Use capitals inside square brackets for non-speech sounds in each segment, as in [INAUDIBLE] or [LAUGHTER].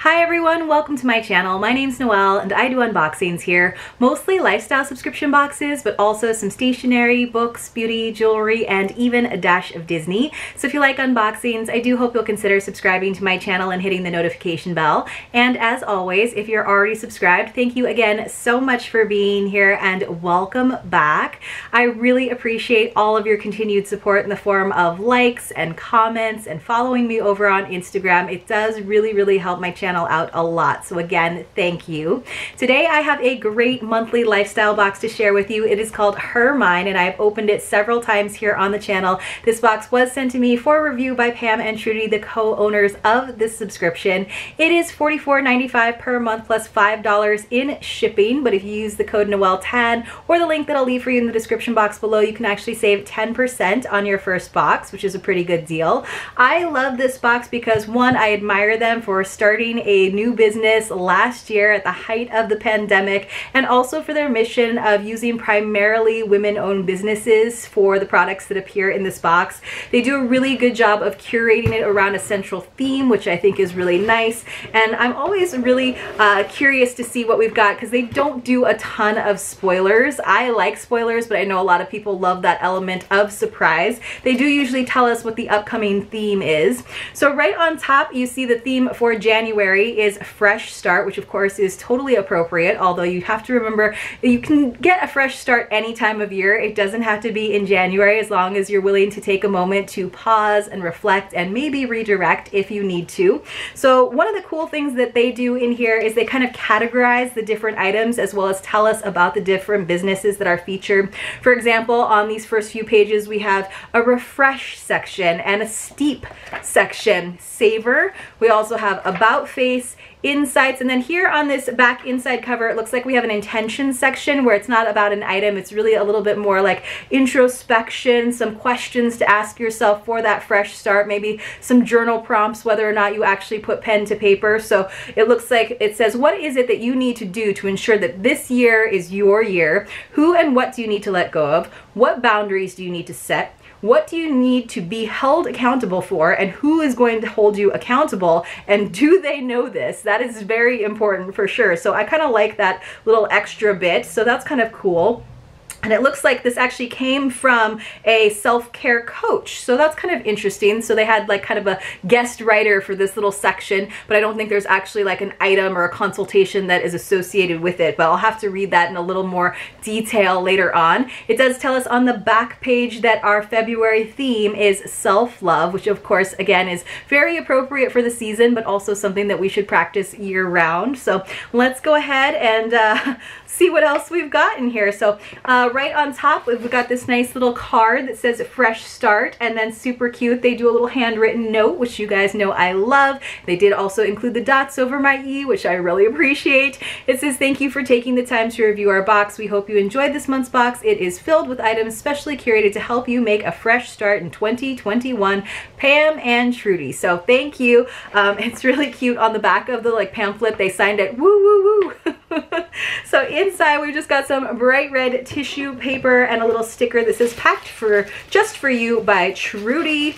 Hi everyone, welcome to my channel. My name's Noël and I do unboxings here, mostly lifestyle subscription boxes, but also some stationery, books, beauty, jewelry, and even a dash of Disney. So if you like unboxings, I do hope you'll consider subscribing to my channel and hitting the notification bell. And as always, if you're already subscribed, thank you again so much for being here and welcome back. I really appreciate all of your continued support in the form of likes and comments and following me over on Instagram. It does really, really help my channel channel out a lot. So again, thank you. Today I have a great monthly lifestyle box to share with you. It is called Her Mine and I've opened it several times here on the channel. This box was sent to me for review by Pam and Trudy, the co-owners of this subscription. It is $44.95 per month plus $5 in shipping, but if you use the code NOEL10 or the link that I'll leave for you in the description box below, you can actually save 10% on your first box, which is a pretty good deal. I love this box because one, I admire them for starting a new business last year at the height of the pandemic and also for their mission of using primarily women-owned businesses for the products that appear in this box. They do a really good job of curating it around a central theme, which I think is really nice. And I'm always really uh, curious to see what we've got because they don't do a ton of spoilers. I like spoilers, but I know a lot of people love that element of surprise. They do usually tell us what the upcoming theme is. So right on top, you see the theme for January January is Fresh Start, which of course is totally appropriate, although you have to remember you can get a fresh start any time of year. It doesn't have to be in January as long as you're willing to take a moment to pause and reflect and maybe redirect if you need to. So one of the cool things that they do in here is they kind of categorize the different items as well as tell us about the different businesses that are featured. For example, on these first few pages, we have a refresh section and a steep section, savor. We also have about face, insights, and then here on this back inside cover, it looks like we have an intention section where it's not about an item. It's really a little bit more like introspection, some questions to ask yourself for that fresh start, maybe some journal prompts, whether or not you actually put pen to paper. So it looks like it says, what is it that you need to do to ensure that this year is your year? Who and what do you need to let go of? What boundaries do you need to set? What do you need to be held accountable for and who is going to hold you accountable and do they know this? That is very important for sure. So I kind of like that little extra bit. So that's kind of cool. And it looks like this actually came from a self-care coach. So that's kind of interesting. So they had like kind of a guest writer for this little section, but I don't think there's actually like an item or a consultation that is associated with it. But I'll have to read that in a little more detail later on. It does tell us on the back page that our February theme is self-love, which of course, again, is very appropriate for the season, but also something that we should practice year round. So let's go ahead and uh, [LAUGHS] see what else we've got in here. So uh, right on top, we've got this nice little card that says Fresh Start, and then super cute, they do a little handwritten note, which you guys know I love. They did also include the dots over my E, which I really appreciate. It says, thank you for taking the time to review our box. We hope you enjoyed this month's box. It is filled with items specially curated to help you make a fresh start in 2021. Pam and Trudy. So thank you. Um, [LAUGHS] it's really cute on the back of the like pamphlet. They signed it, woo, woo, woo. [LAUGHS] [LAUGHS] so inside we've just got some bright red tissue paper and a little sticker that says packed for just for you by Trudy.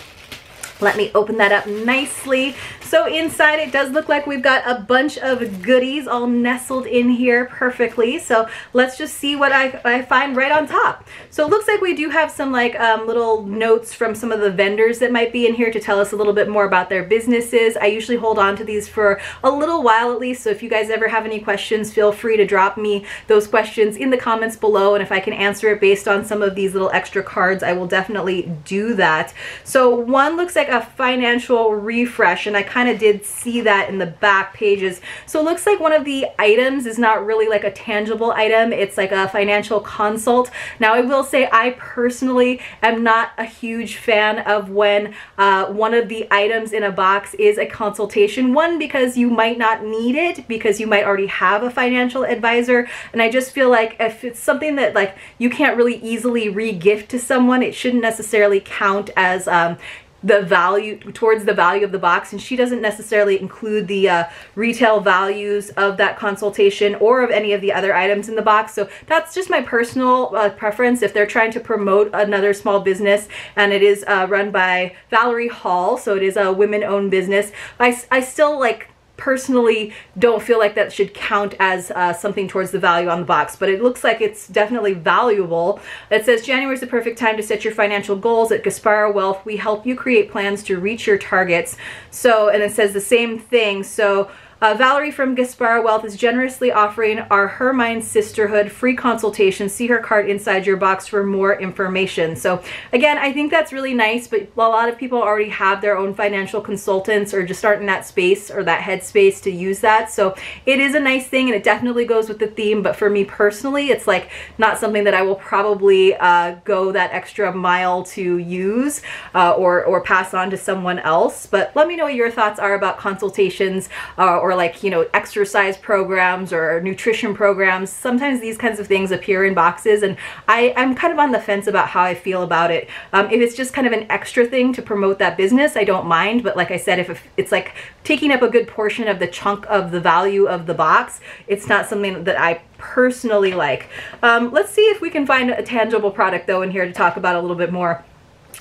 Let me open that up nicely. So inside it does look like we've got a bunch of goodies all nestled in here perfectly. So let's just see what I, I find right on top. So it looks like we do have some like um, little notes from some of the vendors that might be in here to tell us a little bit more about their businesses. I usually hold on to these for a little while at least. So if you guys ever have any questions, feel free to drop me those questions in the comments below. And if I can answer it based on some of these little extra cards, I will definitely do that. So one looks like a financial refresh and I kind of did see that in the back pages. So it looks like one of the items is not really like a tangible item. It's like a financial consult. Now I will say I personally am not a huge fan of when uh, one of the items in a box is a consultation. One, because you might not need it because you might already have a financial advisor. And I just feel like if it's something that like you can't really easily re-gift to someone, it shouldn't necessarily count as um, the value towards the value of the box and she doesn't necessarily include the uh, retail values of that consultation or of any of the other items in the box. So that's just my personal uh, preference. If they're trying to promote another small business and it is uh, run by Valerie Hall so it is a women owned business I, I still like personally don't feel like that should count as uh, something towards the value on the box, but it looks like it's definitely valuable. It says January is the perfect time to set your financial goals. At Gasparo Wealth, we help you create plans to reach your targets. So, and it says the same thing. So, uh, Valerie from Gaspara Wealth is generously offering our Her Mine Sisterhood free consultation. See her card inside your box for more information. So again, I think that's really nice, but a lot of people already have their own financial consultants or just aren't in that space or that headspace to use that. So it is a nice thing and it definitely goes with the theme. But for me personally, it's like not something that I will probably uh, go that extra mile to use uh, or, or pass on to someone else. But let me know what your thoughts are about consultations uh, or like, you know, exercise programs or nutrition programs. Sometimes these kinds of things appear in boxes and I, I'm kind of on the fence about how I feel about it. Um, if it's just kind of an extra thing to promote that business, I don't mind. But like I said, if it's like taking up a good portion of the chunk of the value of the box, it's not something that I personally like. Um, let's see if we can find a tangible product though in here to talk about a little bit more.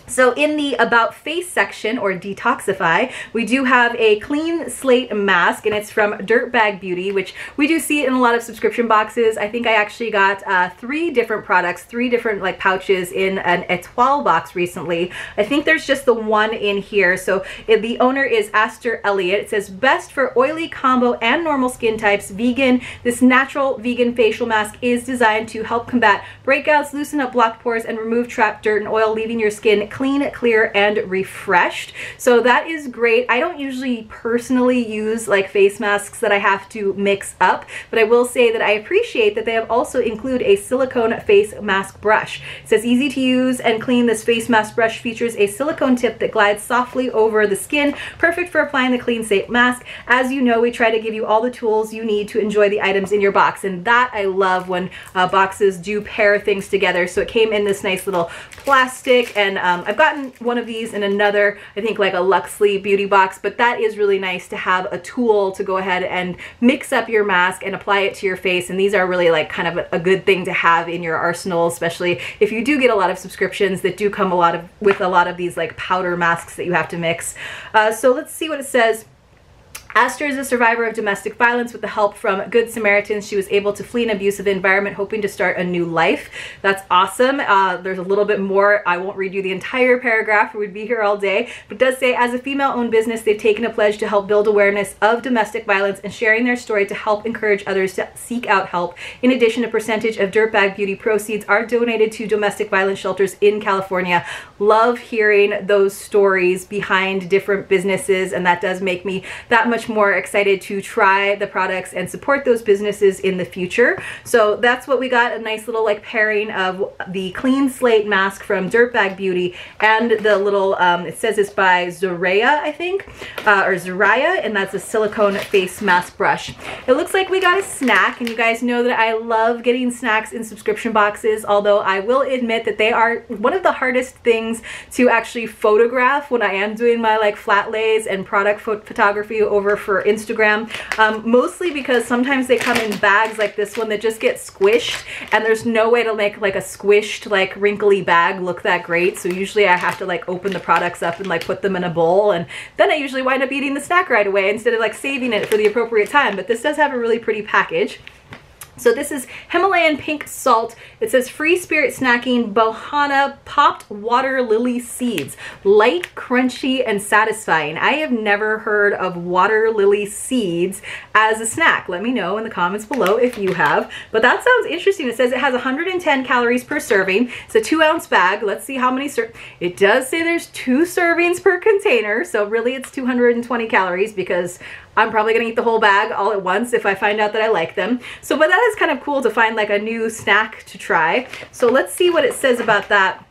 So in the About Face section, or Detoxify, we do have a clean slate mask, and it's from Dirtbag Beauty, which we do see in a lot of subscription boxes. I think I actually got uh, three different products, three different like pouches in an Etoile box recently. I think there's just the one in here. So it, the owner is Aster Elliott. It says, best for oily, combo, and normal skin types, vegan. This natural vegan facial mask is designed to help combat breakouts, loosen up blocked pores, and remove trapped dirt and oil, leaving your skin clean, clear, and refreshed. So that is great. I don't usually personally use like face masks that I have to mix up, but I will say that I appreciate that they have also include a silicone face mask brush. It says easy to use and clean. This face mask brush features a silicone tip that glides softly over the skin, perfect for applying the Clean Slate mask. As you know, we try to give you all the tools you need to enjoy the items in your box, and that I love when uh, boxes do pair things together. So it came in this nice little plastic, and um, I've gotten one of these in another, I think like a Luxley beauty box, but that is really nice to have a tool to go ahead and mix up your mask and apply it to your face. And these are really like kind of a, good thing to have in your arsenal, especially if you do get a lot of subscriptions that do come a lot of with a lot of these like powder masks that you have to mix. Uh, so let's see what it says. Aster is a survivor of domestic violence. With the help from Good Samaritans, she was able to flee an abusive environment, hoping to start a new life. That's awesome. Uh, there's a little bit more. I won't read you the entire paragraph. We'd be here all day. But does say, as a female-owned business, they've taken a pledge to help build awareness of domestic violence and sharing their story to help encourage others to seek out help. In addition, a percentage of Dirtbag Beauty proceeds are donated to domestic violence shelters in California. Love hearing those stories behind different businesses, and that does make me that much more excited to try the products and support those businesses in the future. So that's what we got, a nice little like pairing of the Clean Slate mask from Dirtbag Beauty and the little, um, it says it's by Zoraya, I think, uh, or Zoraya, and that's a silicone face mask brush. It looks like we got a snack, and you guys know that I love getting snacks in subscription boxes, although I will admit that they are one of the hardest things to actually photograph when I am doing my like flat lays and product photography over for Instagram, um, mostly because sometimes they come in bags like this one that just get squished and there's no way to make like a squished like wrinkly bag look that great. So usually I have to like open the products up and like put them in a bowl and then I usually wind up eating the snack right away instead of like saving it for the appropriate time. But this does have a really pretty package. So this is Himalayan pink salt. It says free spirit snacking Bohana popped water lily seeds. Light, crunchy, and satisfying. I have never heard of water lily seeds as a snack. Let me know in the comments below if you have. But that sounds interesting. It says it has 110 calories per serving. It's a two ounce bag. Let's see how many ser It does say there's two servings per container. So really it's 220 calories because I'm probably gonna eat the whole bag all at once if I find out that I like them. So, but that is kind of cool to find like a new snack to try. So let's see what it says about that.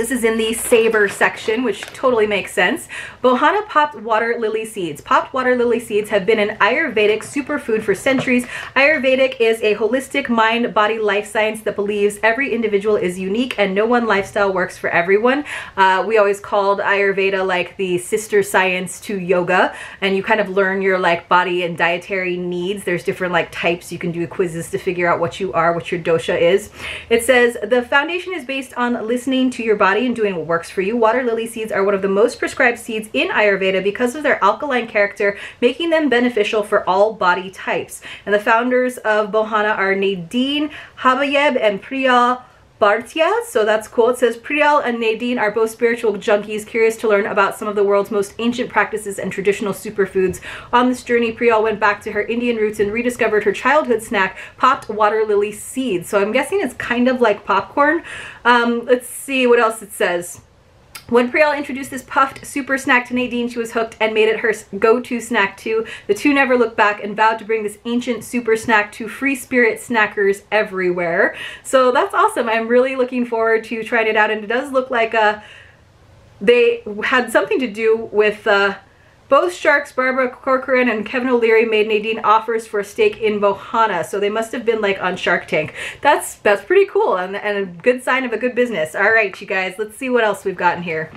This is in the Savor section, which totally makes sense. Bohana popped water lily seeds. Popped water lily seeds have been an Ayurvedic superfood for centuries. Ayurvedic is a holistic mind, body, life science that believes every individual is unique and no one lifestyle works for everyone. Uh, we always called Ayurveda like the sister science to yoga, and you kind of learn your like body and dietary needs. There's different like types. You can do quizzes to figure out what you are, what your dosha is. It says the foundation is based on listening to your body body and doing what works for you. Water lily seeds are one of the most prescribed seeds in Ayurveda because of their alkaline character, making them beneficial for all body types. And the founders of Bohana are Nadine Habayeb and Priyal Bhartia, so that's cool. It says Priyal and Nadine are both spiritual junkies curious to learn about some of the world's most ancient practices and traditional superfoods. On this journey, Priyal went back to her Indian roots and rediscovered her childhood snack, popped water lily seeds. So I'm guessing it's kind of like popcorn. Um, let's see what else it says. When Priyal introduced this puffed super snack to Nadine, she was hooked and made it her go-to snack too. The two never looked back and vowed to bring this ancient super snack to free spirit snackers everywhere. So that's awesome. I'm really looking forward to trying it out and it does look like a, uh, they had something to do with uh, both Sharks, Barbara Corcoran and Kevin O'Leary made Nadine offers for a stake in Bohana, so they must have been like on Shark Tank. That's that's pretty cool and, and a good sign of a good business. All right, you guys, let's see what else we've gotten here.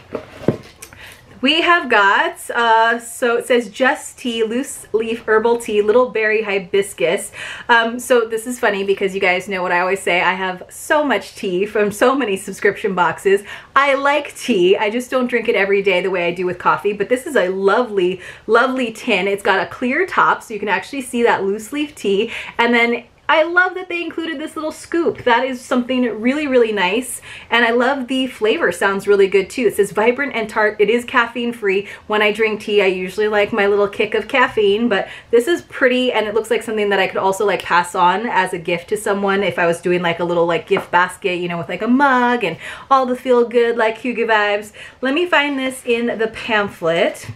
We have got, uh, so it says Just Tea, Loose Leaf Herbal Tea, Little Berry Hibiscus. Um, so this is funny because you guys know what I always say. I have so much tea from so many subscription boxes. I like tea. I just don't drink it every day the way I do with coffee. But this is a lovely, lovely tin. It's got a clear top so you can actually see that loose leaf tea. And then I love that they included this little scoop. That is something really, really nice. And I love the flavor. Sounds really good too. It says vibrant and tart. It is caffeine free. When I drink tea, I usually like my little kick of caffeine, but this is pretty and it looks like something that I could also like pass on as a gift to someone if I was doing like a little like gift basket, you know, with like a mug and all the feel good like Hygge vibes. Let me find this in the pamphlet.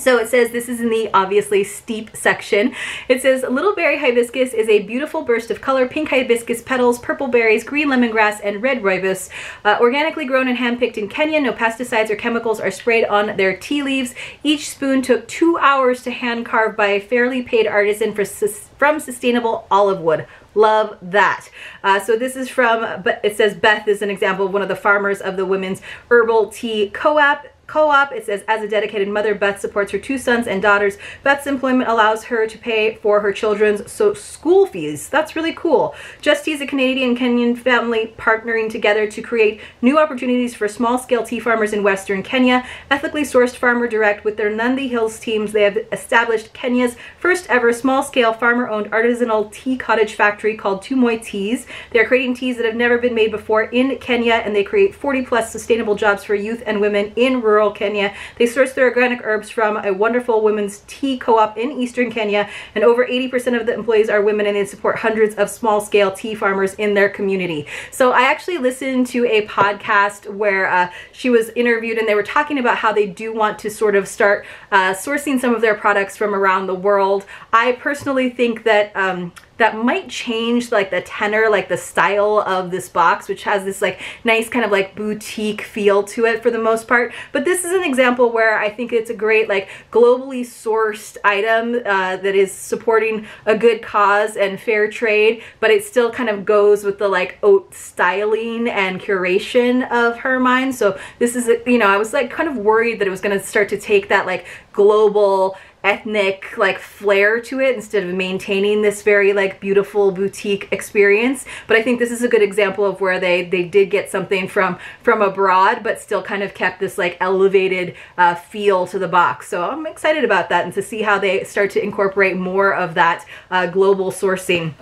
So it says this is in the obviously steep section. It says little berry hibiscus is a beautiful burst of color, pink hibiscus petals, purple berries, green lemongrass, and red rooibos. Uh, organically grown and handpicked in Kenya, no pesticides or chemicals are sprayed on their tea leaves. Each spoon took two hours to hand carve by a fairly paid artisan from sustainable olive wood. Love that. Uh, so this is from, but it says Beth is an example of one of the farmers of the Women's Herbal Tea Co-op co-op. It says, as a dedicated mother, Beth supports her two sons and daughters. Beth's employment allows her to pay for her children's so school fees. That's really cool. Just Tea's a Canadian Kenyan family partnering together to create new opportunities for small-scale tea farmers in Western Kenya. Ethically sourced farmer direct with their Nandi Hills teams, they have established Kenya's first ever small-scale farmer-owned artisanal tea cottage factory called Tumoi Teas. They are creating teas that have never been made before in Kenya, and they create 40 plus sustainable jobs for youth and women in rural rural Kenya. They source their organic herbs from a wonderful women's tea co-op in eastern Kenya, and over 80% of the employees are women, and they support hundreds of small-scale tea farmers in their community. So I actually listened to a podcast where uh, she was interviewed, and they were talking about how they do want to sort of start uh, sourcing some of their products from around the world. I personally think that um, that might change like the tenor, like the style of this box, which has this like nice kind of like boutique feel to it for the most part. But this is an example where I think it's a great like globally sourced item uh, that is supporting a good cause and fair trade, but it still kind of goes with the like haute styling and curation of Her Mine. So this is, you know, I was like kind of worried that it was going to start to take that like global ethnic like flair to it instead of maintaining this very like beautiful boutique experience. But I think this is a good example of where they they did get something from from abroad but still kind of kept this like elevated uh, feel to the box. So I'm excited about that and to see how they start to incorporate more of that uh, global sourcing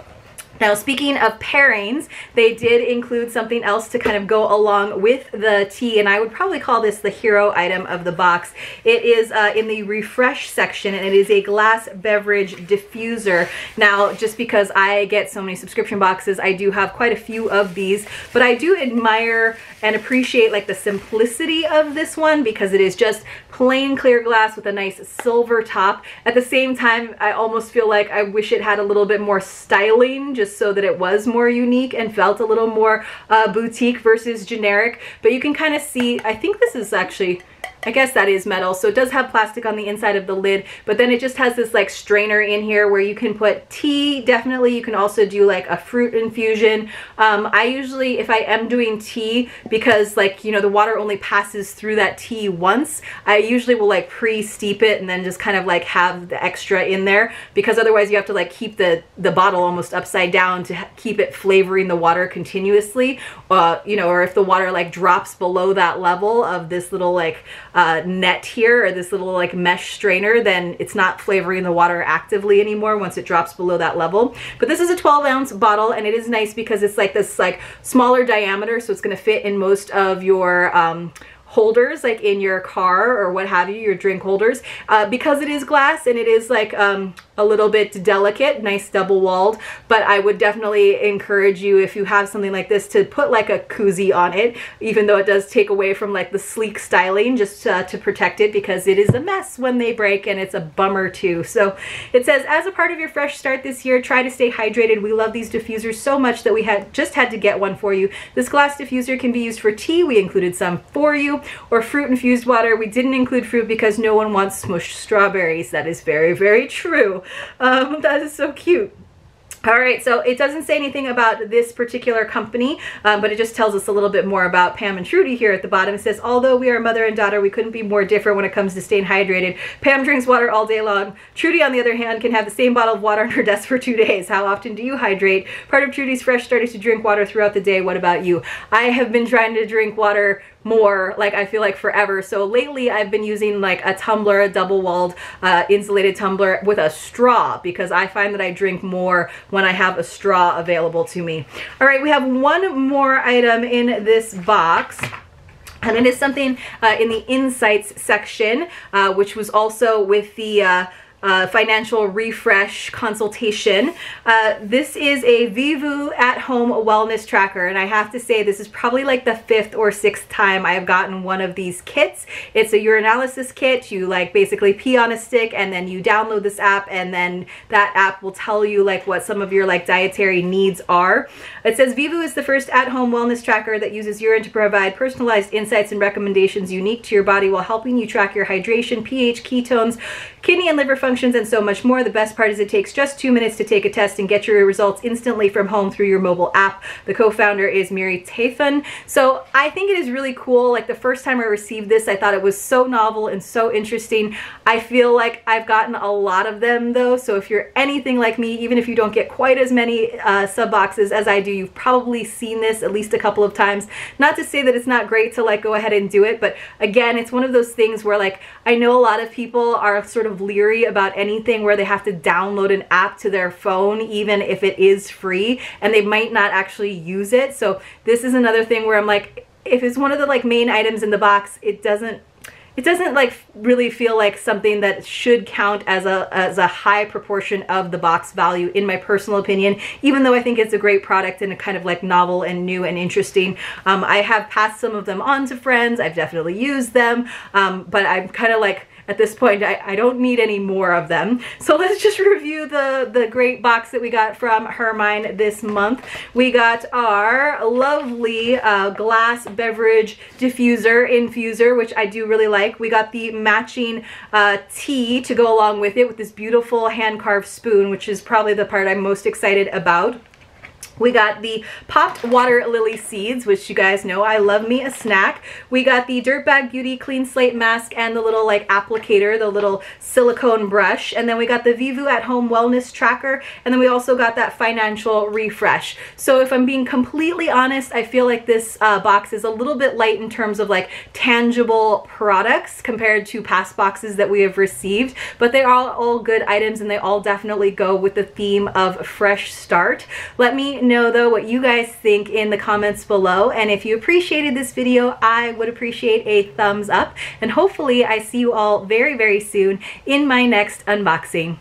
now, speaking of pairings, they did include something else to kind of go along with the tea, and I would probably call this the hero item of the box. It is uh, in the refresh section, and it is a glass beverage diffuser. Now, just because I get so many subscription boxes, I do have quite a few of these, but I do admire and appreciate like the simplicity of this one because it is just plain clear glass with a nice silver top. At the same time, I almost feel like I wish it had a little bit more styling just so that it was more unique and felt a little more uh, boutique versus generic. But you can kind of see, I think this is actually I guess that is metal. So it does have plastic on the inside of the lid, but then it just has this like strainer in here where you can put tea. Definitely you can also do like a fruit infusion. Um, I usually, if I am doing tea, because like, you know, the water only passes through that tea once, I usually will like pre-steep it and then just kind of like have the extra in there because otherwise you have to like keep the, the bottle almost upside down to keep it flavoring the water continuously. Uh, you know, or if the water like drops below that level of this little like uh, net here or this little like mesh strainer, then it's not flavoring the water actively anymore once it drops below that level. But this is a 12 ounce bottle and it is nice because it's like this like smaller diameter so it's going to fit in most of your um, holders like in your car or what have you your drink holders uh, because it is glass and it is like um, a little bit delicate, nice double walled, but I would definitely encourage you if you have something like this to put like a koozie on it, even though it does take away from like the sleek styling just uh, to protect it because it is a mess when they break and it's a bummer too. So it says, as a part of your fresh start this year, try to stay hydrated. We love these diffusers so much that we had just had to get one for you. This glass diffuser can be used for tea. We included some for you or fruit infused water. We didn't include fruit because no one wants smushed strawberries. That is very, very true. [LAUGHS] Um, that is so cute. All right, so it doesn't say anything about this particular company, um, but it just tells us a little bit more about Pam and Trudy here at the bottom. It says, although we are mother and daughter, we couldn't be more different when it comes to staying hydrated. Pam drinks water all day long. Trudy, on the other hand, can have the same bottle of water on her desk for two days. How often do you hydrate? Part of Trudy's fresh start is to drink water throughout the day. What about you? I have been trying to drink water more like I feel like forever. So lately I've been using like a tumbler a double walled uh, insulated tumbler with a straw because I find that I drink more when I have a straw available to me. All right we have one more item in this box and it is something uh, in the insights section uh, which was also with the uh, financial refresh consultation. Uh, this is a Vivoo at-home wellness tracker, and I have to say this is probably like the fifth or sixth time I have gotten one of these kits. It's a urinalysis kit. You like basically pee on a stick, and then you download this app, and then that app will tell you like what some of your like dietary needs are. It says Vivoo is the first at-home wellness tracker that uses urine to provide personalized insights and recommendations unique to your body while helping you track your hydration, pH, ketones, kidney and liver functions, and so much more. The best part is it takes just two minutes to take a test and get your results instantly from home through your mobile app. The co-founder is Miray Tayfun. So I think it is really cool. Like the first time I received this, I thought it was so novel and so interesting. I feel like I've gotten a lot of them though. So if you're anything like me, even if you don't get quite as many uh, sub boxes as I do, you've probably seen this at least a couple of times. Not to say that it's not great to like go ahead and do it, but again, it's one of those things where like I know a lot of people are sort of leery about anything where they have to download an app to their phone, even if it is free, and they might not actually use it. So this is another thing where I'm like, if it's one of the like main items in the box, it doesn't it doesn't like really feel like something that should count as a as a high proportion of the box value in my personal opinion. Even though I think it's a great product and a kind of like novel and new and interesting um, I have passed some of them on to friends. I've definitely used them. Um, but I'm kind of like at this point, I, I don't need any more of them. So let's just review the, the great box that we got from Hermine this month. We got our lovely uh, glass beverage diffuser, infuser, which I do really like. We got the matching uh, tea to go along with it with this beautiful hand-carved spoon, which is probably the part I'm most excited about. We got the popped water lily seeds, which you guys know I love me a snack. We got the Dirtbag Beauty Clean Slate Mask and the little like applicator, the little silicone brush. And then we got the Vivoo at Home Wellness Tracker. And then we also got that financial refresh. So if I'm being completely honest, I feel like this uh, box is a little bit light in terms of like tangible products compared to past boxes that we have received. But they are all, good items and they all definitely go with the theme of fresh start. Let me know though what you guys think in the comments below. And if you appreciated this video, I would appreciate a thumbs up. And hopefully I see you all very, very soon in my next unboxing.